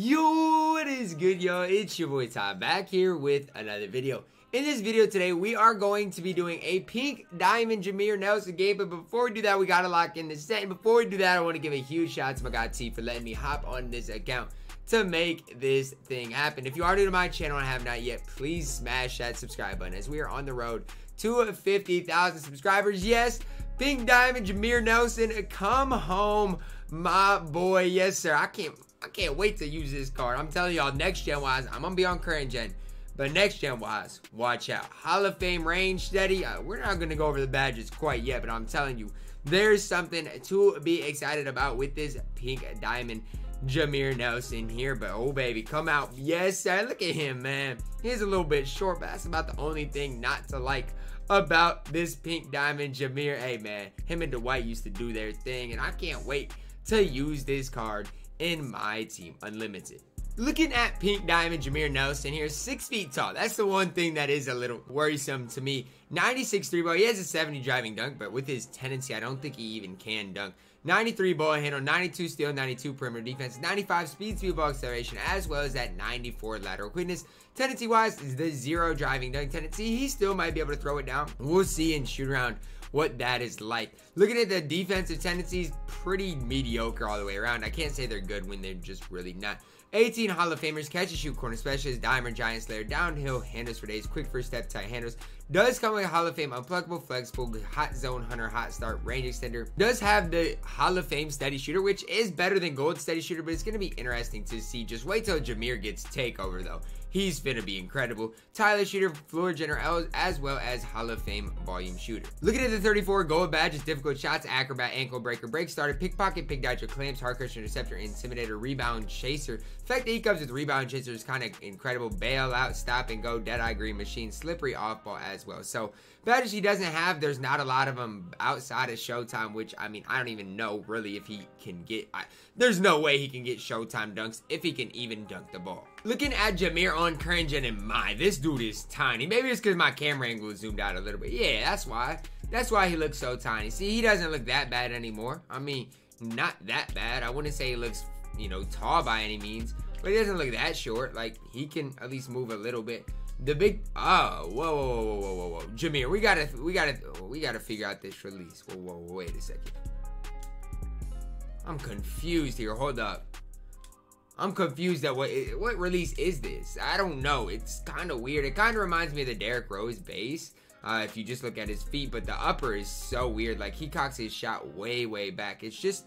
Yo, what is good, yo? It's your boy Tom back here with another video. In this video today, we are going to be doing a pink diamond Jameer Nelson game, but before we do that, we gotta lock in the set. And before we do that, I want to give a huge shout out to my guy T for letting me hop on this account to make this thing happen. If you are new to my channel and have not yet, please smash that subscribe button as we are on the road to 50,000 subscribers. Yes, Pink Diamond Jameer Nelson, come home, my boy. Yes, sir. I can't I can't wait to use this card. I'm telling y'all, next gen wise, I'm gonna be on current gen. But next gen wise, watch out. Hall of Fame range steady. Uh, we're not to go over the badges quite yet, but I'm telling you, there's something to be excited about with this pink diamond Jameer Nelson here. But oh, baby, come out. Yes, sir. Look at him, man. He's a little bit short, but that's about the only thing not to like about this pink diamond Jameer. Hey, man, him and Dwight used to do their thing, and I can't wait to use this card in my team unlimited. Looking at Pink Diamond Jameer Nelson here, six feet tall. That's the one thing that is a little worrisome to me. 96 three ball. He has a 70 driving dunk, but with his tendency, I don't think he even can dunk. 93 ball handle, 92 steal, 92 perimeter defense, 95 speed, speed ball acceleration, as well as that 94 lateral quickness. Tendency wise, is the zero driving dunk tendency. He still might be able to throw it down. We'll see in shoot around what that is like. Looking at the defensive tendencies, pretty mediocre all the way around. I can't say they're good when they're just really not. 18 Hall of Famers, catch and shoot corner specialist, diamond giant slayer, downhill handles for days, quick first step, tight handles. Does come with Hall of Fame unpluckable, flexible, hot zone hunter, hot start, range extender. Does have the Hall of Fame steady shooter, which is better than gold steady shooter, but it's going to be interesting to see. Just wait till Jameer gets takeover though. He's gonna be incredible. Tireless Shooter, floor general, as well as Hall of Fame volume shooter. Looking at the 34 gold badges, difficult shots, acrobat, ankle breaker, break starter, pickpocket, pick dodger, clamps, hard cushion, interceptor, intimidator, rebound chaser. The fact that he comes with rebound chaser is kind of incredible. Bailout, stop and go, dead eye green machine, slippery off ball as well. So badges he doesn't have, there's not a lot of them outside of Showtime, which I mean, I don't even know really if he can get. I, there's no way he can get Showtime dunks if he can even dunk the ball. Looking at Jameer on current gen and my, this dude is tiny. Maybe it's because my camera angle is zoomed out a little bit. Yeah, that's why. That's why he looks so tiny. See, he doesn't look that bad anymore. I mean, not that bad. I wouldn't say he looks, you know, tall by any means, but he doesn't look that short. Like, he can at least move a little bit. The big oh whoa whoa whoa whoa whoa whoa Jameer, we gotta we gotta we gotta figure out this release. Whoa whoa, whoa wait a second. I'm confused here. Hold up. I'm confused at what what release is this. I don't know. It's kind of weird. It kind of reminds me of the Derrick Rose base. Uh, if you just look at his feet, but the upper is so weird. Like he cocks his shot way way back. It's just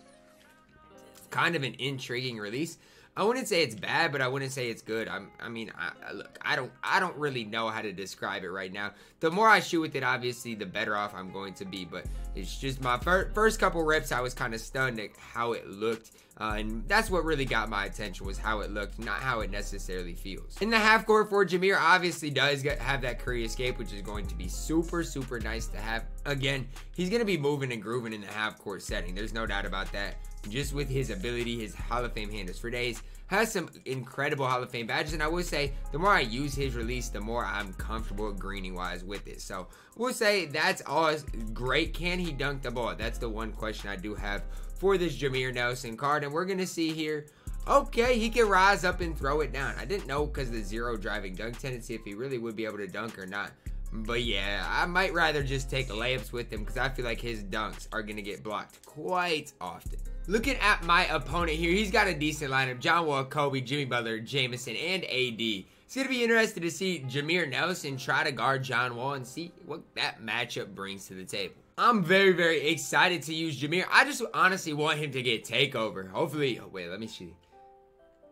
kind of an intriguing release. I wouldn't say it's bad, but I wouldn't say it's good. I'm, I mean, I, look, I don't, I don't really know how to describe it right now. The more I shoot with it, obviously, the better off I'm going to be. But it's just my fir- first couple reps, I was kind of stunned at how it looked, uh, and that's what really got my attention was how it looked, not how it necessarily feels. In the half court for Jameer, obviously does get, have that Curry escape, which is going to be super, super nice to have. Again, he's going to be moving and grooving in the half court setting. There's no doubt about that just with his ability, his Hall of Fame handles for days, has some incredible Hall of Fame badges. And I will say, the more I use his release, the more I'm comfortable greening wise with it. So we'll say that's all great. Can he dunk the ball? That's the one question I do have for this Jameer Nelson card. And we're going to see here. Okay, he can rise up and throw it down. I didn't know because the zero driving dunk tendency if he really would be able to dunk or not. But yeah, I might rather just take layups with him because I feel like his dunks are going to get blocked quite often. Looking at my opponent here, he's got a decent lineup. John Wall, Kobe, Jimmy Butler, Jamison, and AD. It's going to be interesting to see Jameer Nelson try to guard John Wall and see what that matchup brings to the table. I'm very, very excited to use Jameer. I just honestly want him to get takeover. Hopefully, oh, wait, let me see.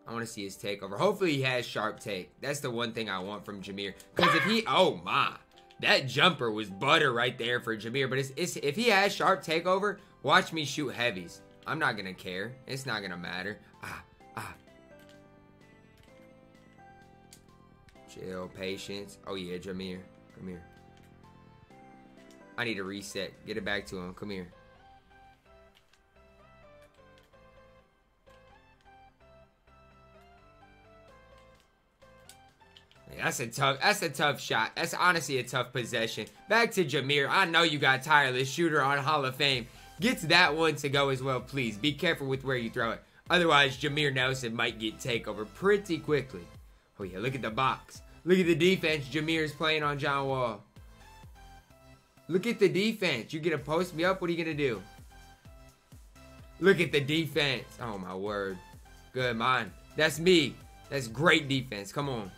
I want to see his takeover. Hopefully he has sharp take. That's the one thing I want from Jameer. Because if he, oh my, that jumper was butter right there for Jameer. But it's, it's, if he has sharp takeover, watch me shoot heavies. I'm not gonna care. It's not gonna matter. Ah, ah. Chill, patience. Oh yeah, Jameer. Come here. I need to reset. Get it back to him. Come here. That's a tough. That's a tough shot. That's honestly a tough possession. Back to Jameer. I know you got tireless shooter on Hall of Fame. Gets that one to go as well, please. Be careful with where you throw it. Otherwise, Jameer Nelson might get takeover pretty quickly. Oh yeah, look at the box. Look at the defense Jameer's playing on John Wall. Look at the defense. You gonna post me up? What are you gonna do? Look at the defense. Oh my word. Good, mine. That's me. That's great defense. Come on.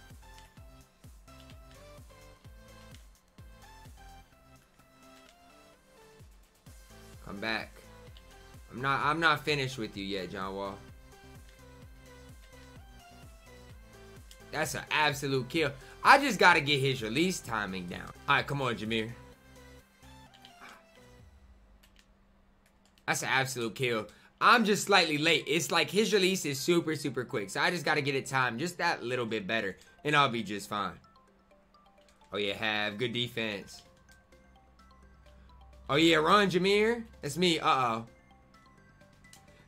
Come back. I'm not I'm not finished with you yet, John Wall. That's an absolute kill. I just got to get his release timing down. All right, come on, Jameer. That's an absolute kill. I'm just slightly late. It's like his release is super, super quick. So I just got to get it timed just that little bit better. And I'll be just fine. Oh, yeah, have. Good defense. Oh, yeah, Ron Jameer. That's me. Uh-oh.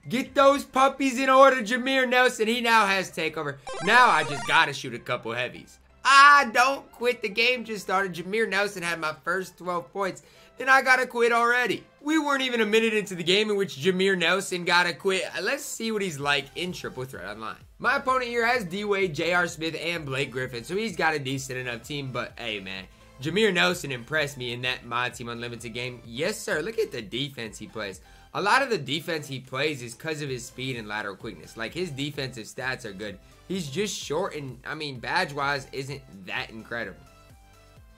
Get those puppies in order, Jameer Nelson. He now has takeover. Now I just got to shoot a couple heavies. Ah, don't quit. The game just started. Jameer Nelson had my first 12 points, and I got to quit already. We weren't even a minute into the game in which Jameer Nelson got to quit. Let's see what he's like in Triple Threat Online. My opponent here has D-Wade, J.R. Smith, and Blake Griffin, so he's got a decent enough team, but hey, man. Jameer Nelson impressed me in that My Team Unlimited game. Yes, sir. Look at the defense he plays a lot of the defense he plays is because of his speed and lateral quickness. Like his defensive stats are good. He's just short and I mean badge wise isn't that incredible.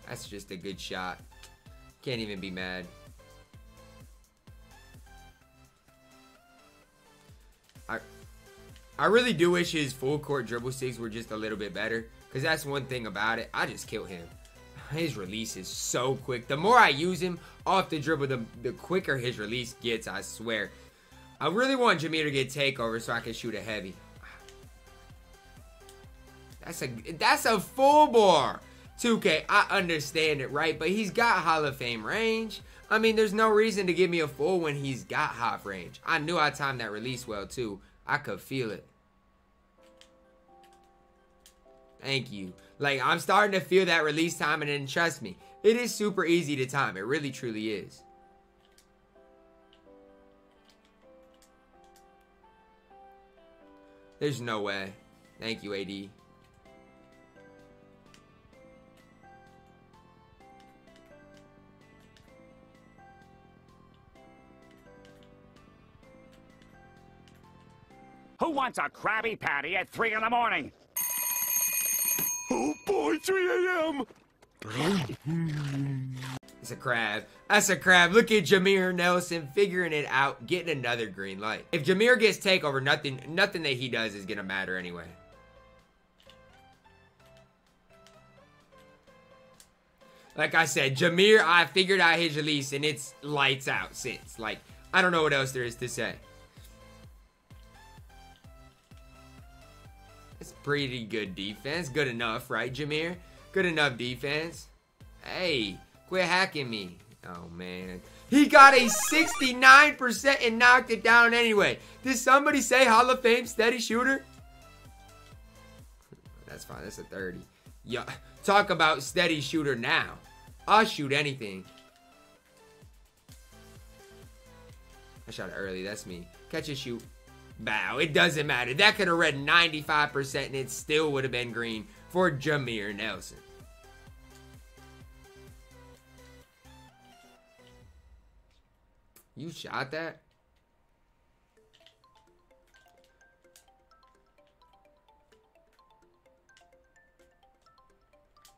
That's just a good shot. Can't even be mad. I I really do wish his full court dribble sticks were just a little bit better. Because that's one thing about it. I just killed him his release is so quick. The more I use him off the dribble, the, the quicker his release gets, I swear. I really want Jameer to get takeover so I can shoot a heavy. That's a that's a full bore. 2K, I understand it, right? But he's got Hall of Fame range. I mean, there's no reason to give me a full when he's got half range. I knew I timed that release well, too. I could feel it. Thank you. Like, I'm starting to feel that release time, and trust me, it is super easy to time. It really, truly is. There's no way. Thank you, AD. Who wants a Krabby Patty at 3 in the morning? Oh 3 a.m. It's a crab. That's a crab. Look at Jameer Nelson figuring it out, getting another green light. If Jameer gets takeover, nothing, nothing that he does is gonna matter anyway. Like I said, Jameer, I figured out his release and it's lights out since. Like, I don't know what else there is to say. It's pretty good defense. Good enough, right, Jameer? Good enough defense. Hey, quit hacking me. Oh, man. He got a 69% and knocked it down anyway. Did somebody say Hall of Fame steady shooter? That's fine. That's a 30. Yeah, talk about steady shooter now. I'll shoot anything. I shot it early. That's me. Catch a shoot. Bow. It doesn't matter. That could have read 95% and it still would have been green for Jameer Nelson. You shot that?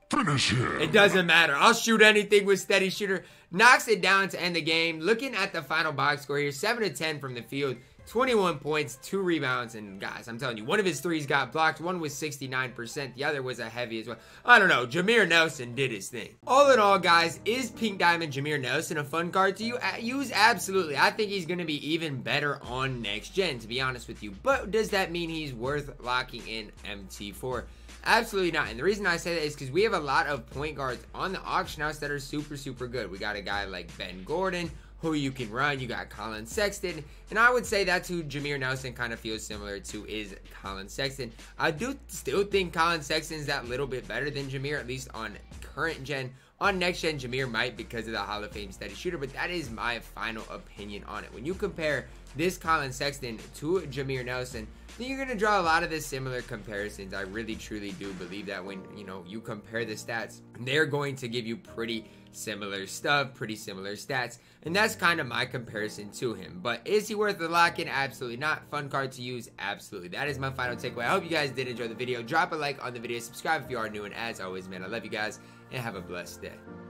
Finish him. It doesn't matter. I'll shoot anything with steady shooter. Knocks it down to end the game. Looking at the final box score here, 7 to 10 from the field. 21 points, 2 rebounds, and guys, I'm telling you, one of his threes got blocked, one was 69%, the other was a heavy as well. I don't know, Jameer Nelson did his thing. All in all, guys, is Pink Diamond Jameer Nelson a fun card to you? Uh, use? Absolutely. I think he's going to be even better on next gen, to be honest with you. But does that mean he's worth locking in MT4? Absolutely not. And the reason I say that is because we have a lot of point guards on the auction house that are super, super good. We got a guy like Ben Gordon, who you can run. You got Collin Sexton. And I would say that's who Jameer Nelson kind of feels similar to is Collin Sexton. I do still think Collin Sexton is that little bit better than Jameer, at least on current gen. On next gen, Jameer might because of the Hall of Fame steady shooter, but that is my final opinion on it. When you compare this Collin Sexton to Jameer Nelson, you're going to draw a lot of the similar comparisons. I really truly do believe that when, you know, you compare the stats, they're going to give you pretty similar stuff, pretty similar stats. And that's kind of my comparison to him. But is he worth the lock in? Absolutely not. Fun card to use? Absolutely. That is my final takeaway. I hope you guys did enjoy the video. Drop a like on the video. Subscribe if you are new. And as always, man, I love you guys and have a blessed day.